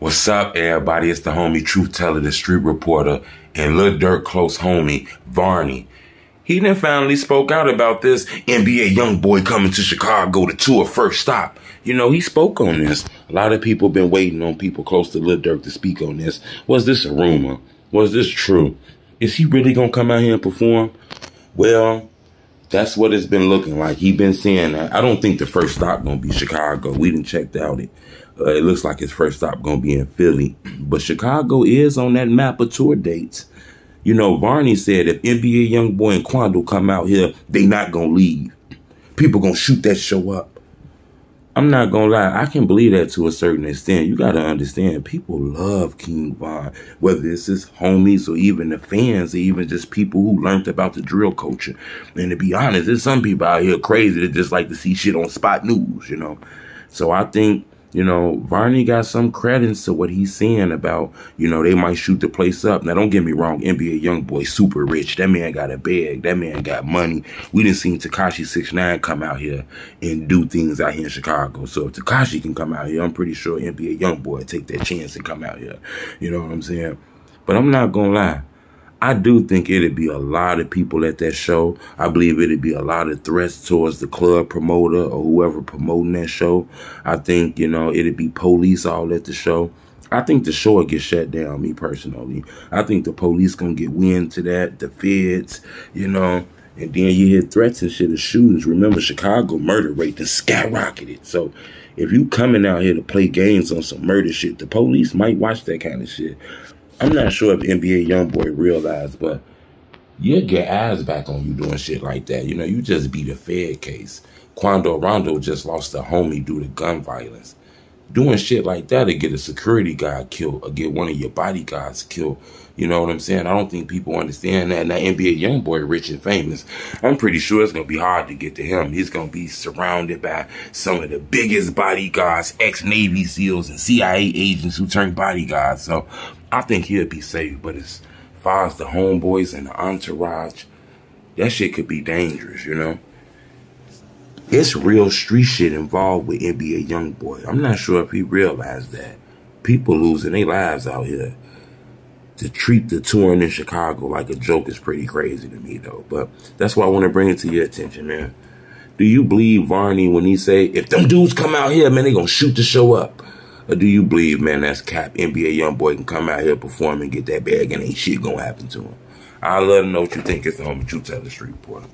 What's up, everybody? It's the homie Truth Teller, the street reporter, and Lil Durk close homie, Varney. He then finally spoke out about this NBA young boy coming to Chicago to tour first stop. You know, he spoke on this. A lot of people been waiting on people close to Lil Durk to speak on this. Was this a rumor? Was this true? Is he really gonna come out here and perform? Well, that's what it's been looking like. He been saying that. I don't think the first stop gonna be Chicago. We didn't check out it. Uh, it looks like his first stop gonna be in Philly, but Chicago is on that map of tour dates. You know, Varney said if NBA YoungBoy and Quando come out here, they not gonna leave. People gonna shoot that show up. I'm not gonna lie, I can believe that to a certain extent. You gotta understand, people love King Von, whether it's his homies or even the fans, or even just people who learned about the drill culture. And to be honest, there's some people out here crazy that just like to see shit on spot news, you know. So I think you know, Varney got some credence to what he's saying about, you know, they might shoot the place up. Now, don't get me wrong, NBA YoungBoy super rich. That man got a bag. That man got money. We didn't see Tekashi Six Nine come out here and do things out here in Chicago. So if Tekashi can come out here, I'm pretty sure NBA YoungBoy take that chance and come out here. You know what I'm saying? But I'm not gonna lie. I do think it'd be a lot of people at that show. I believe it'd be a lot of threats towards the club promoter or whoever promoting that show. I think, you know, it'd be police all at the show. I think the show will get shut down, me personally. I think the police gonna get wind to that, the feds, you know, and then you hear threats and shit of shootings. Remember, Chicago murder rate just skyrocketed. So if you coming out here to play games on some murder shit, the police might watch that kind of shit. I'm not sure if NBA YoungBoy realized, but you'll get eyes back on you doing shit like that. You know, you just beat a Fed case. Quando Rondo just lost a homie due to gun violence. Doing shit like that to get a security guard killed or get one of your bodyguards killed. You know what I'm saying? I don't think people understand that. And that NBA young boy, rich and famous, I'm pretty sure it's going to be hard to get to him. He's going to be surrounded by some of the biggest bodyguards, ex-Navy SEALs and CIA agents who turned bodyguards. So I think he'll be safe, but as far as the homeboys and the entourage, that shit could be dangerous, you know? It's real street shit involved with NBA YoungBoy. I'm not sure if he realized that. People losing their lives out here. To treat the touring in Chicago like a joke is pretty crazy to me, though. But that's why I want to bring it to your attention, man. Do you believe Varney when he say, if them dudes come out here, man, they gonna shoot the show up? Or do you believe, man, that's cap NBA young boy can come out here, perform, and get that bag and ain't shit gonna happen to him? I'd love to know what you think. It's the homie Truth Teller Street Reporter.